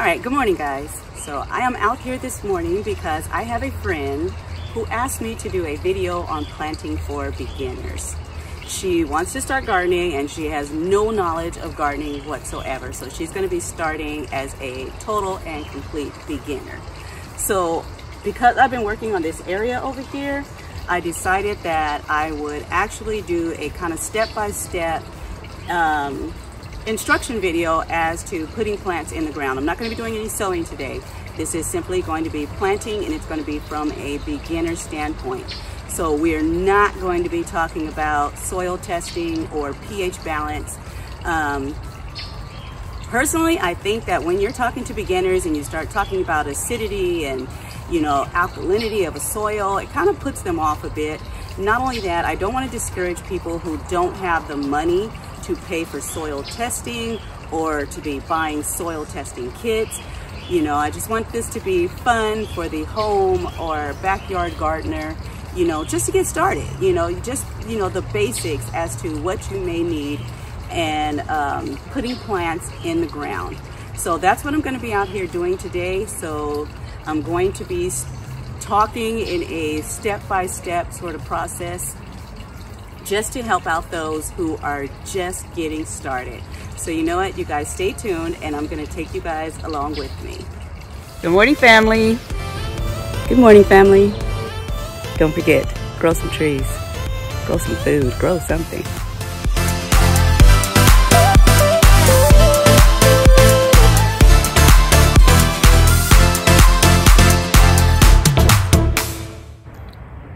All right, good morning guys. So I am out here this morning because I have a friend who asked me to do a video on planting for beginners. She wants to start gardening and she has no knowledge of gardening whatsoever. So she's gonna be starting as a total and complete beginner. So because I've been working on this area over here, I decided that I would actually do a kind of step-by-step um, instruction video as to putting plants in the ground. I'm not going to be doing any sowing today. This is simply going to be planting and it's going to be from a beginner standpoint. So we're not going to be talking about soil testing or pH balance. Um, personally, I think that when you're talking to beginners and you start talking about acidity and you know alkalinity of a soil, it kind of puts them off a bit. Not only that, I don't want to discourage people who don't have the money to pay for soil testing or to be buying soil testing kits. You know, I just want this to be fun for the home or backyard gardener, you know, just to get started. You know, just, you know, the basics as to what you may need and um, putting plants in the ground. So that's what I'm going to be out here doing today. So I'm going to be talking in a step-by-step -step sort of process just to help out those who are just getting started. So you know what, you guys stay tuned and I'm gonna take you guys along with me. Good morning, family. Good morning, family. Don't forget, grow some trees, grow some food, grow something.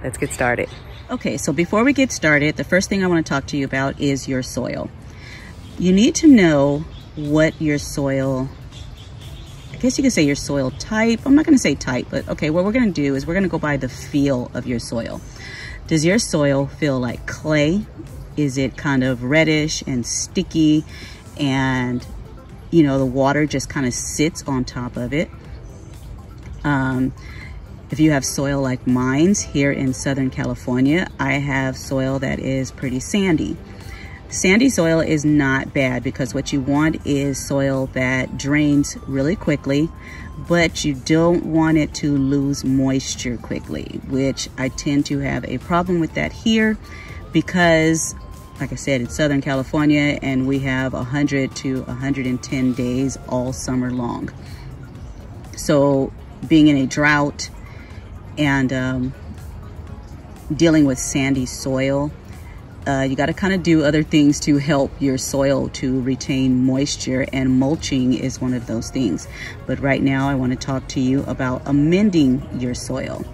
Let's get started. Okay, so before we get started, the first thing I want to talk to you about is your soil. You need to know what your soil, I guess you could say your soil type. I'm not going to say type, but okay, what we're going to do is we're going to go by the feel of your soil. Does your soil feel like clay? Is it kind of reddish and sticky and, you know, the water just kind of sits on top of it? Um, if you have soil like mine's here in Southern California, I have soil that is pretty sandy. Sandy soil is not bad because what you want is soil that drains really quickly, but you don't want it to lose moisture quickly, which I tend to have a problem with that here because like I said, it's Southern California and we have 100 to 110 days all summer long. So being in a drought, and um, dealing with sandy soil, uh, you got to kind of do other things to help your soil to retain moisture and mulching is one of those things. But right now I want to talk to you about amending your soil.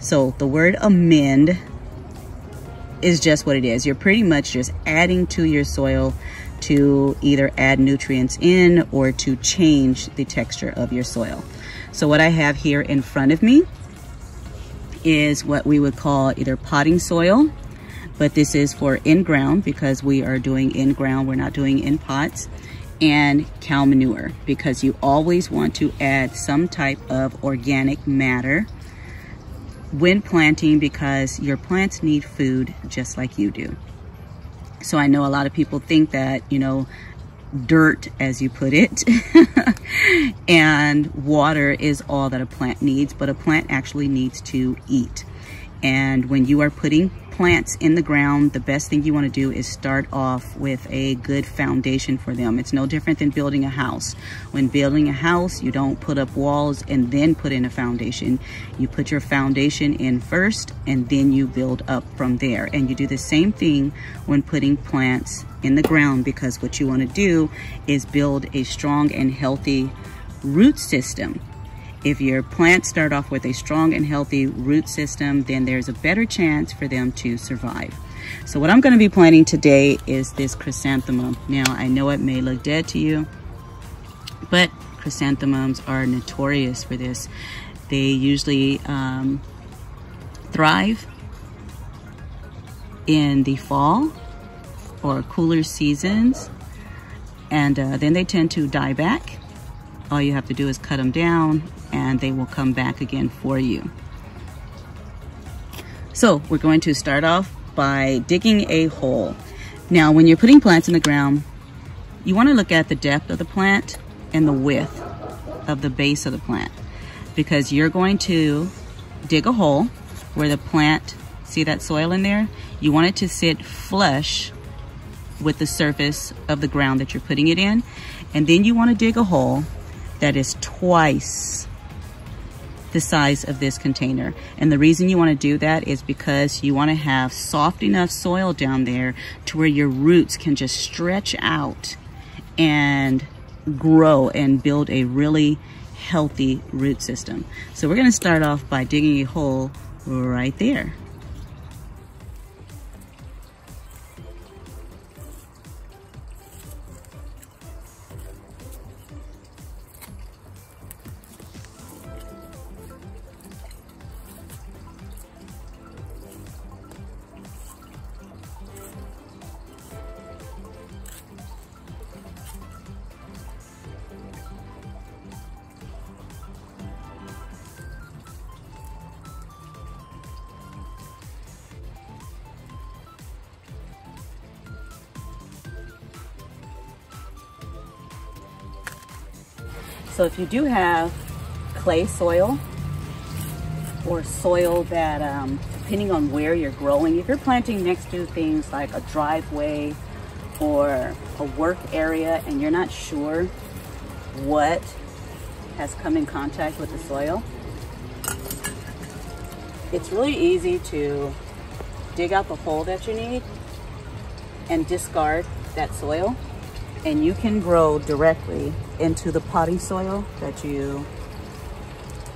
So the word amend is just what it is. You're pretty much just adding to your soil to either add nutrients in or to change the texture of your soil. So what I have here in front of me is what we would call either potting soil, but this is for in-ground because we are doing in-ground, we're not doing in pots, and cow manure because you always want to add some type of organic matter when planting because your plants need food just like you do. So I know a lot of people think that, you know, dirt, as you put it, and water is all that a plant needs, but a plant actually needs to eat. And when you are putting plants in the ground, the best thing you want to do is start off with a good foundation for them. It's no different than building a house. When building a house, you don't put up walls and then put in a foundation. You put your foundation in first and then you build up from there. And you do the same thing when putting plants in the ground because what you want to do is build a strong and healthy root system if your plants start off with a strong and healthy root system, then there's a better chance for them to survive. So what I'm gonna be planting today is this chrysanthemum. Now, I know it may look dead to you, but chrysanthemums are notorious for this. They usually um, thrive in the fall or cooler seasons, and uh, then they tend to die back. All you have to do is cut them down and they will come back again for you. So we're going to start off by digging a hole. Now, when you're putting plants in the ground, you want to look at the depth of the plant and the width of the base of the plant because you're going to dig a hole where the plant, see that soil in there? You want it to sit flush with the surface of the ground that you're putting it in. And then you want to dig a hole that is twice the size of this container. And the reason you want to do that is because you want to have soft enough soil down there to where your roots can just stretch out and grow and build a really healthy root system. So we're going to start off by digging a hole right there. You do have clay soil or soil that, um, depending on where you're growing, if you're planting next to things like a driveway or a work area and you're not sure what has come in contact with the soil, it's really easy to dig out the hole that you need and discard that soil and you can grow directly into the potting soil that you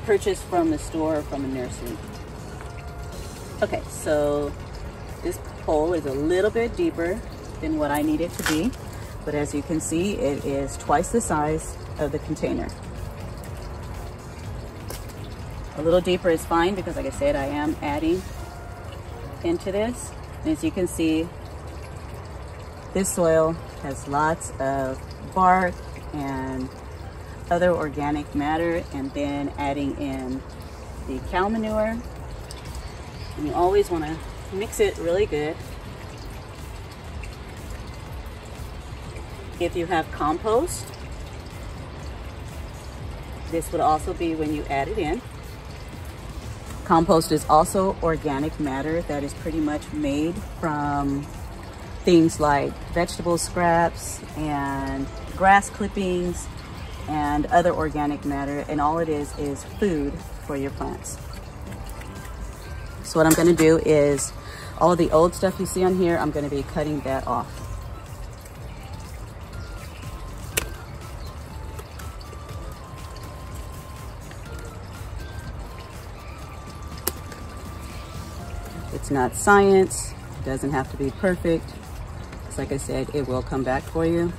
purchase from the store or from a nursery. Okay, so this hole is a little bit deeper than what I need it to be, but as you can see, it is twice the size of the container. A little deeper is fine because like I said, I am adding into this. And as you can see, this soil has lots of bark and other organic matter and then adding in the cow manure. And you always want to mix it really good. If you have compost, this would also be when you add it in. Compost is also organic matter that is pretty much made from things like vegetable scraps and grass clippings and other organic matter and all it is is food for your plants. So what I'm gonna do is all the old stuff you see on here, I'm gonna be cutting that off. It's not science, it doesn't have to be perfect, like I said, it will come back for you.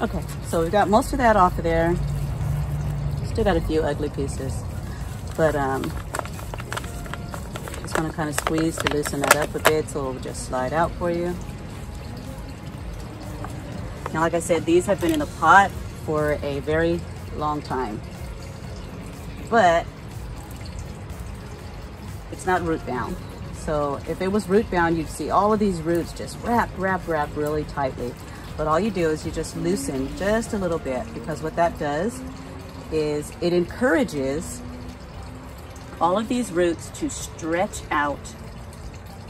Okay, so we've got most of that off of there. Still got a few ugly pieces, but um, just want to kind of squeeze to loosen that up a bit so it'll just slide out for you. Now, like I said, these have been in the pot for a very long time. But it's not root bound. So if it was root bound, you'd see all of these roots just wrap, wrap, wrap really tightly. But all you do is you just loosen just a little bit because what that does is it encourages all of these roots to stretch out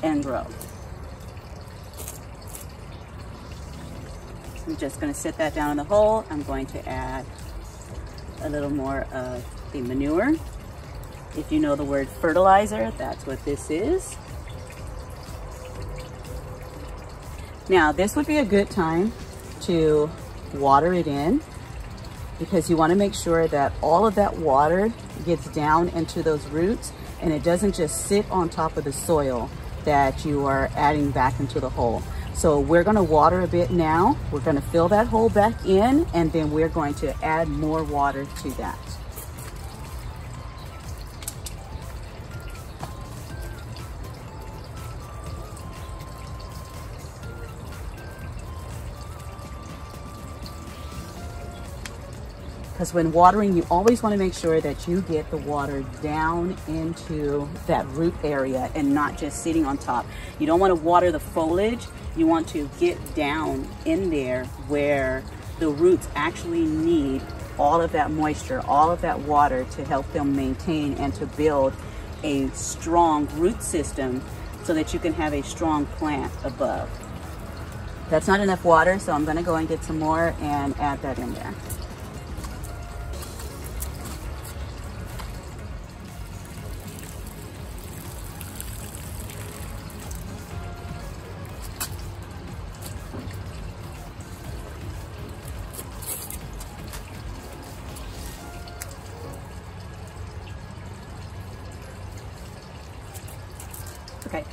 and grow. I'm just gonna sit that down in the hole. I'm going to add a little more of the manure. If you know the word fertilizer, that's what this is. Now, this would be a good time to water it in because you want to make sure that all of that water gets down into those roots and it doesn't just sit on top of the soil that you are adding back into the hole. So we're gonna water a bit now. We're gonna fill that hole back in and then we're going to add more water to that. Because when watering, you always want to make sure that you get the water down into that root area and not just sitting on top. You don't want to water the foliage. You want to get down in there where the roots actually need all of that moisture, all of that water to help them maintain and to build a strong root system so that you can have a strong plant above. That's not enough water, so I'm gonna go and get some more and add that in there.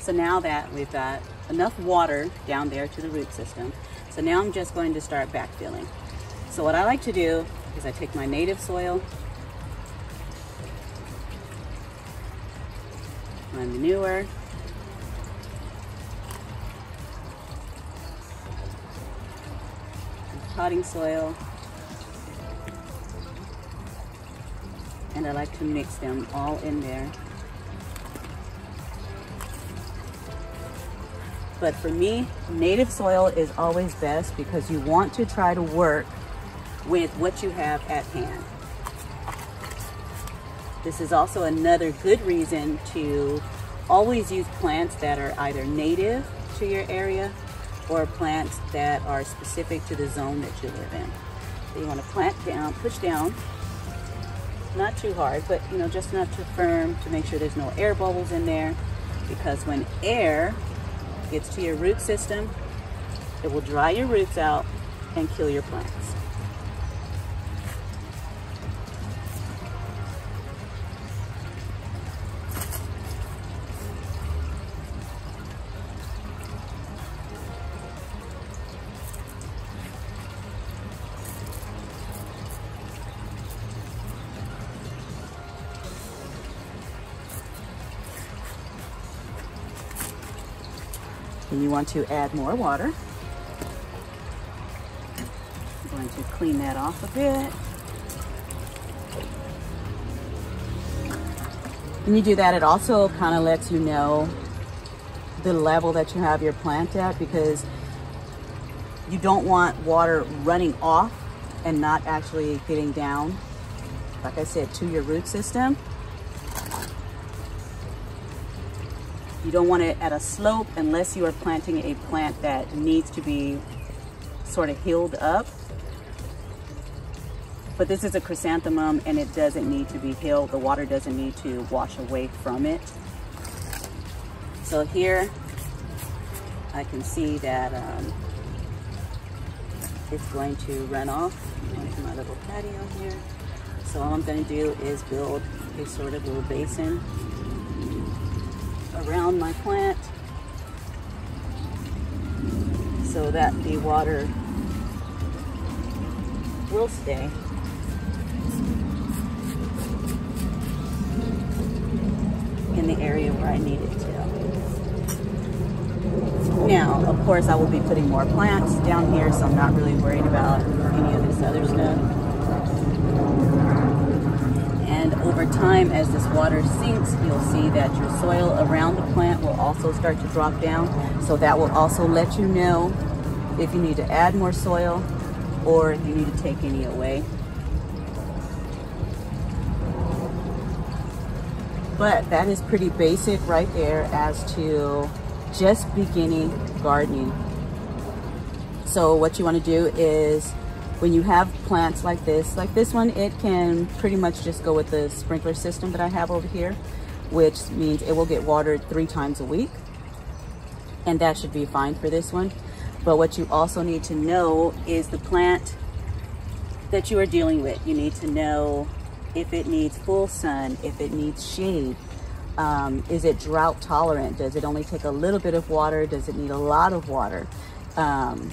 So now that we've got enough water down there to the root system, so now I'm just going to start backfilling. So what I like to do is I take my native soil, my manure, potting soil, and I like to mix them all in there But for me, native soil is always best because you want to try to work with what you have at hand. This is also another good reason to always use plants that are either native to your area or plants that are specific to the zone that you live in. So you want to plant down, push down, not too hard, but you know, just enough to firm to make sure there's no air bubbles in there because when air gets to your root system, it will dry your roots out and kill your plants. Want to add more water. I'm going to clean that off a bit. When you do that, it also kind of lets you know the level that you have your plant at because you don't want water running off and not actually getting down, like I said, to your root system. You don't want it at a slope unless you are planting a plant that needs to be sort of healed up. But this is a chrysanthemum and it doesn't need to be healed. The water doesn't need to wash away from it. So here I can see that um, it's going to run off into my little patio here. So all I'm going to do is build a sort of little basin around my plant so that the water will stay. in the area where I need it to. Now, of course, I will be putting more plants down here, so I'm not really worried about any of this other stuff over time as this water sinks you'll see that your soil around the plant will also start to drop down. So that will also let you know if you need to add more soil or if you need to take any away. But that is pretty basic right there as to just beginning gardening. So what you want to do is when you have plants like this, like this one, it can pretty much just go with the sprinkler system that I have over here, which means it will get watered three times a week. And that should be fine for this one. But what you also need to know is the plant that you are dealing with. You need to know if it needs full sun, if it needs shade, um, is it drought tolerant? Does it only take a little bit of water? Does it need a lot of water? Um,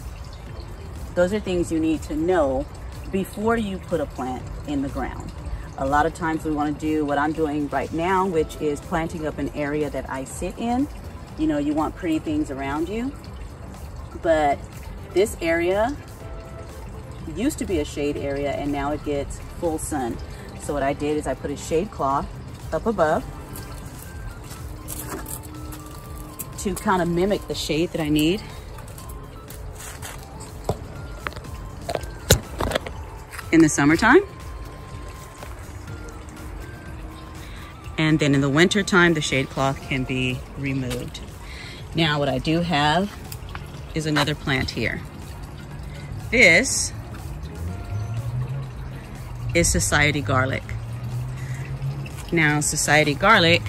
those are things you need to know before you put a plant in the ground. A lot of times we want to do what I'm doing right now, which is planting up an area that I sit in. You know, you want pretty things around you. But this area used to be a shade area and now it gets full sun. So what I did is I put a shade cloth up above to kind of mimic the shade that I need. In the summertime. And then in the winter time, the shade cloth can be removed. Now what I do have is another plant here. This is Society Garlic. Now, Society Garlic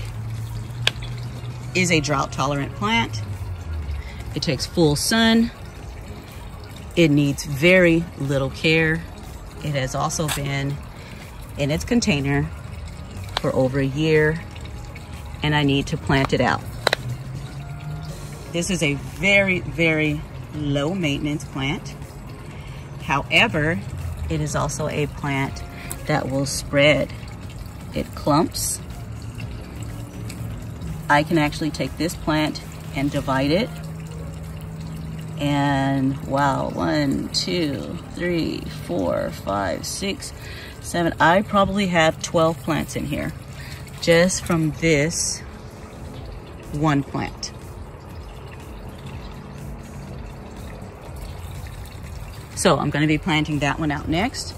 is a drought tolerant plant. It takes full sun. It needs very little care. It has also been in its container for over a year and I need to plant it out. This is a very, very low maintenance plant. However, it is also a plant that will spread. It clumps. I can actually take this plant and divide it. And wow, one, two, three, four, five, six, seven. I probably have 12 plants in here just from this one plant. So I'm gonna be planting that one out next.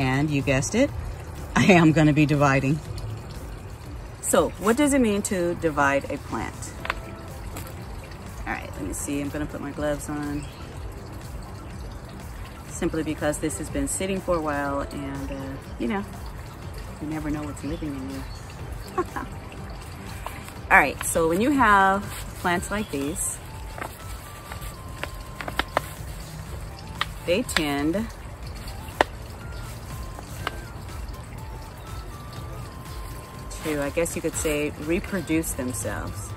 And you guessed it, I am gonna be dividing. So what does it mean to divide a plant? Let me see, I'm gonna put my gloves on. Simply because this has been sitting for a while and uh, you know, you never know what's living in you. All right, so when you have plants like these, they tend to, I guess you could say, reproduce themselves.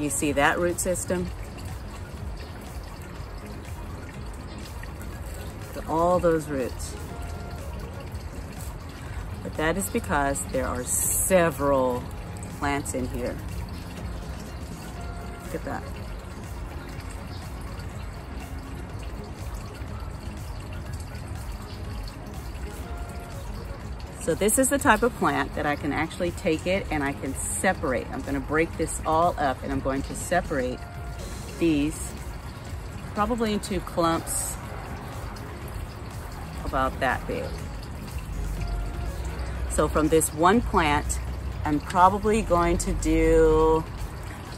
Do you see that root system? All those roots. But that is because there are several plants in here. Look at that. So this is the type of plant that I can actually take it and I can separate. I'm gonna break this all up and I'm going to separate these probably into clumps about that big. So from this one plant, I'm probably going to do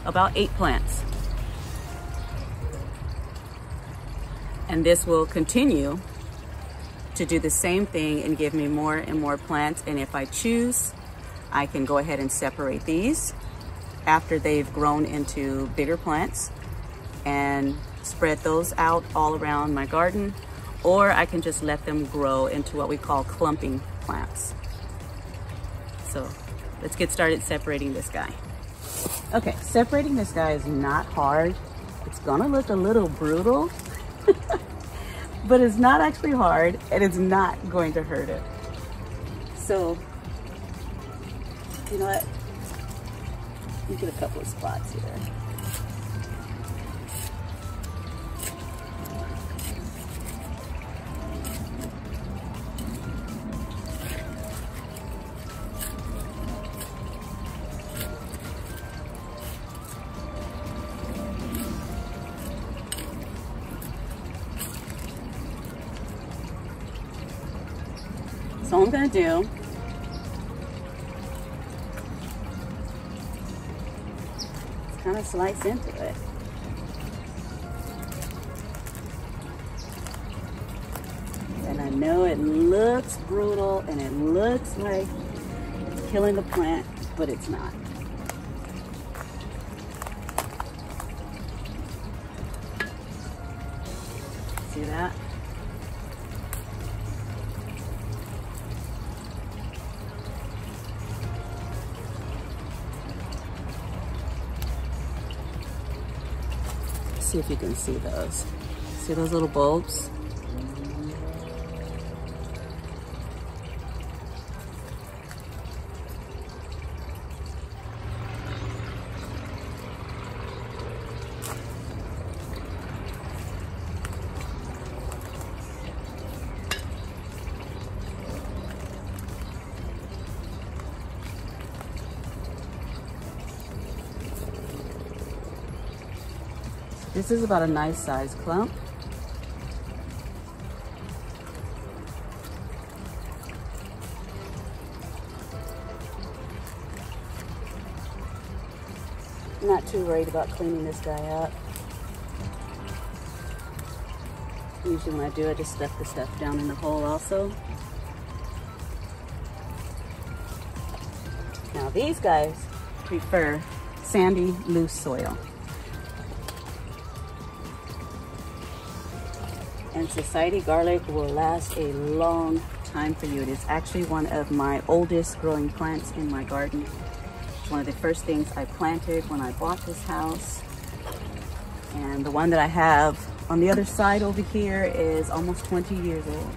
about eight plants. And this will continue to do the same thing and give me more and more plants. And if I choose, I can go ahead and separate these after they've grown into bigger plants and spread those out all around my garden. Or I can just let them grow into what we call clumping plants. So let's get started separating this guy. Okay, separating this guy is not hard. It's gonna look a little brutal. but it's not actually hard and it's not going to hurt it. So, you know what? You get a couple of spots here. Do kind of slice into it. And I know it looks brutal and it looks like it's killing the plant, but it's not. See that? See if you can see those. See those little bulbs? This is about a nice size clump. Not too worried about cleaning this guy up. Usually when I do, I just stuff the stuff down in the hole also. Now these guys prefer sandy, loose soil. And Society garlic will last a long time for you. It is actually one of my oldest growing plants in my garden. It's one of the first things I planted when I bought this house. And the one that I have on the other side over here is almost 20 years old.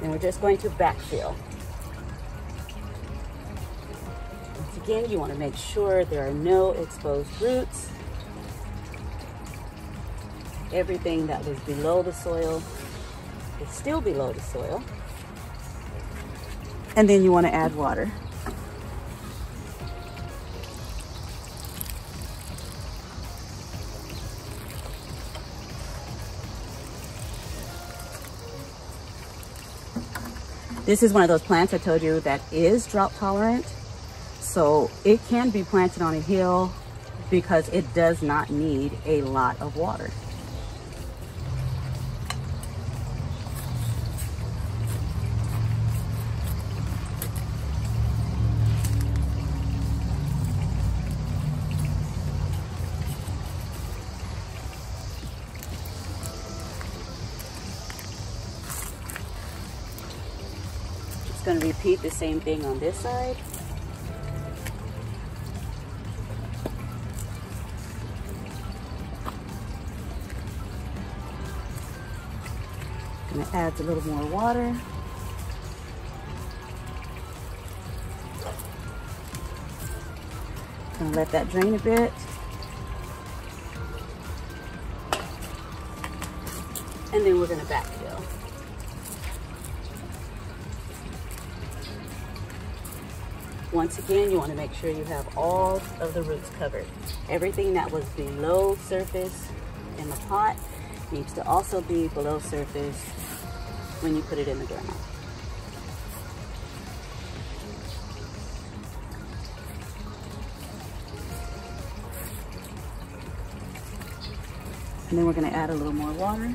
And we're just going to backfill. Once again, you want to make sure there are no exposed roots. Everything that was below the soil is still below the soil. And then you want to add water. This is one of those plants I told you that is drought tolerant. So it can be planted on a hill because it does not need a lot of water. Going to repeat the same thing on this side. To add a little more water. Gonna let that drain a bit. And then we're gonna backfill. Once again, you want to make sure you have all of the roots covered. Everything that was below surface in the pot needs to also be below surface when you put it in the ground. And then we're going to add a little more water.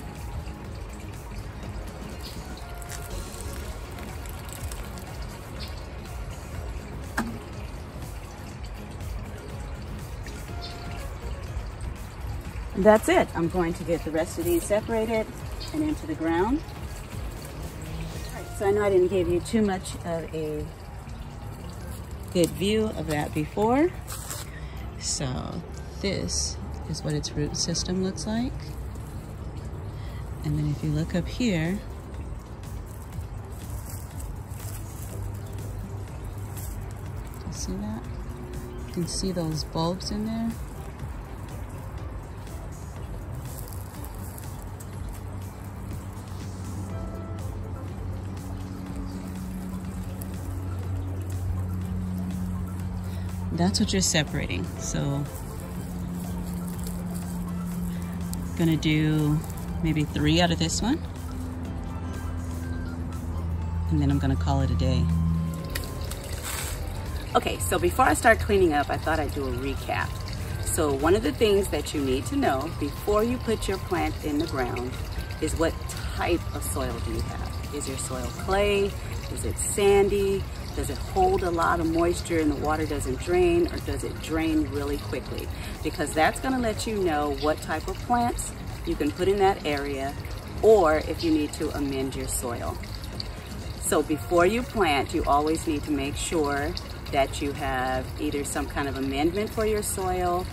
That's it. I'm going to get the rest of these separated and into the ground. so I know I didn't give you too much of a good view of that before. So this is what its root system looks like. And then if you look up here, you see that? You can see those bulbs in there. That's what you're separating. So gonna do maybe three out of this one. And then I'm gonna call it a day. Okay, so before I start cleaning up, I thought I'd do a recap. So one of the things that you need to know before you put your plant in the ground is what type of soil do you have? Is your soil clay? Is it sandy? Does it hold a lot of moisture and the water doesn't drain or does it drain really quickly? Because that's gonna let you know what type of plants you can put in that area or if you need to amend your soil. So before you plant, you always need to make sure that you have either some kind of amendment for your soil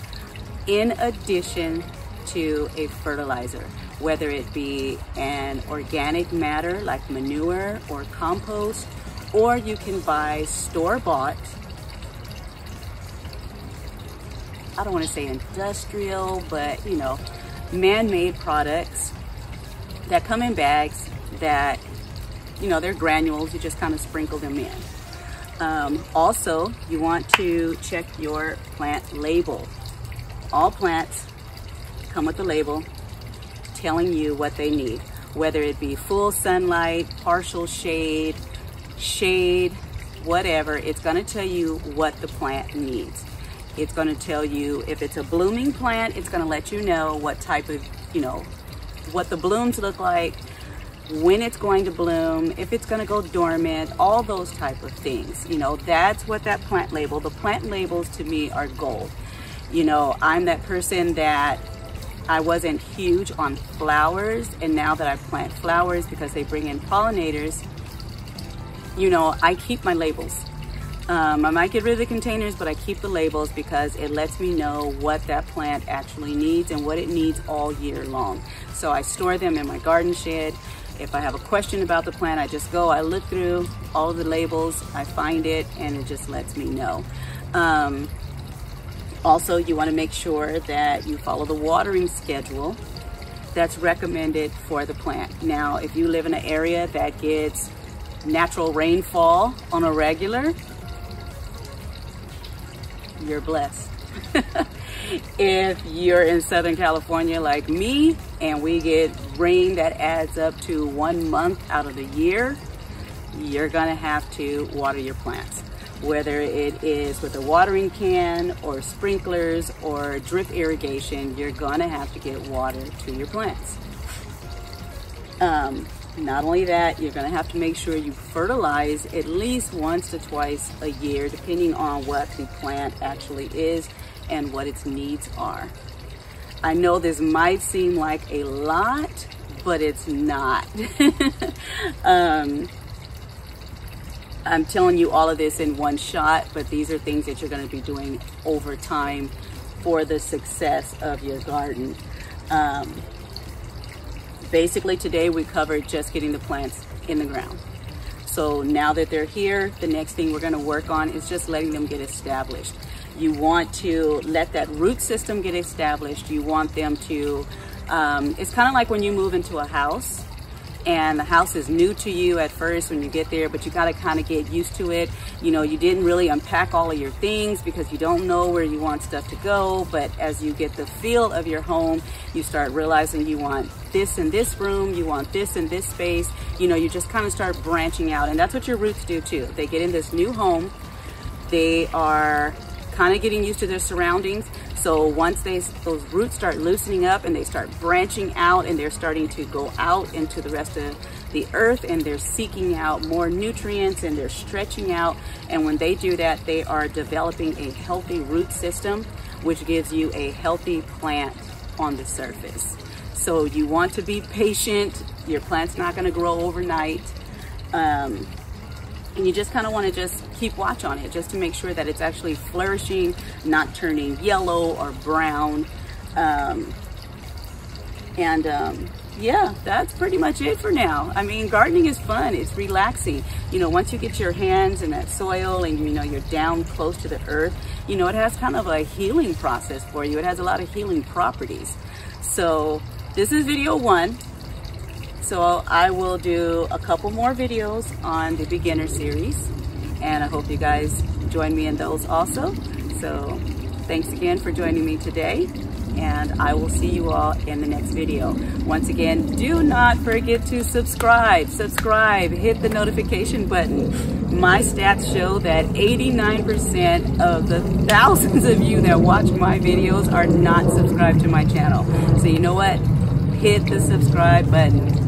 in addition to a fertilizer, whether it be an organic matter like manure or compost or you can buy store-bought I don't want to say industrial, but you know, man-made products that come in bags that, you know, they're granules, you just kind of sprinkle them in. Um, also, you want to check your plant label. all plants come with a label telling you what they need, whether it be full sunlight, partial shade, shade, whatever, it's gonna tell you what the plant needs. It's gonna tell you if it's a blooming plant, it's gonna let you know what type of, you know, what the blooms look like, when it's going to bloom, if it's going to go dormant, all those type of things. You know, that's what that plant label, the plant labels to me are gold. You know, I'm that person that I wasn't huge on flowers and now that I plant flowers because they bring in pollinators, you know, I keep my labels. Um, I might get rid of the containers, but I keep the labels because it lets me know what that plant actually needs and what it needs all year long. So I store them in my garden shed. If I have a question about the plant, I just go, I look through all the labels, I find it, and it just lets me know. Um, also, you wanna make sure that you follow the watering schedule that's recommended for the plant. Now, if you live in an area that gets natural rainfall on a regular, you're blessed. if you're in Southern California like me and we get rain that adds up to one month out of the year, you're gonna have to water your plants. Whether it is with a watering can or sprinklers or drip irrigation, you're gonna have to get water to your plants. Um, not only that, you're gonna have to make sure you fertilize at least once to twice a year, depending on what the plant actually is and what its needs are. I know this might seem like a lot, but it's not. um, I'm telling you all of this in one shot, but these are things that you're gonna be doing over time for the success of your garden. Um, basically today we covered just getting the plants in the ground. So now that they're here, the next thing we're gonna work on is just letting them get established. You want to let that root system get established. You want them to, um, it's kind of like when you move into a house and the house is new to you at first when you get there, but you got to kind of get used to it. You know, you didn't really unpack all of your things because you don't know where you want stuff to go. But as you get the feel of your home, you start realizing you want this in this room, you want this in this space. You know, you just kind of start branching out. And that's what your roots do too. They get in this new home. They are kind of getting used to their surroundings. So once they, those roots start loosening up and they start branching out and they're starting to go out into the rest of the earth and they're seeking out more nutrients and they're stretching out. And when they do that, they are developing a healthy root system, which gives you a healthy plant on the surface. So you want to be patient. Your plant's not gonna grow overnight. Um, and you just kind of want to just keep watch on it just to make sure that it's actually flourishing, not turning yellow or brown. Um, and um, yeah, that's pretty much it for now. I mean, gardening is fun. It's relaxing. You know, once you get your hands in that soil and you know you're down close to the earth, you know, it has kind of a healing process for you. It has a lot of healing properties. So this is video one. So I will do a couple more videos on the beginner series and I hope you guys join me in those also. So thanks again for joining me today and I will see you all in the next video. Once again, do not forget to subscribe. Subscribe, hit the notification button. My stats show that 89% of the thousands of you that watch my videos are not subscribed to my channel. So you know what? Hit the subscribe button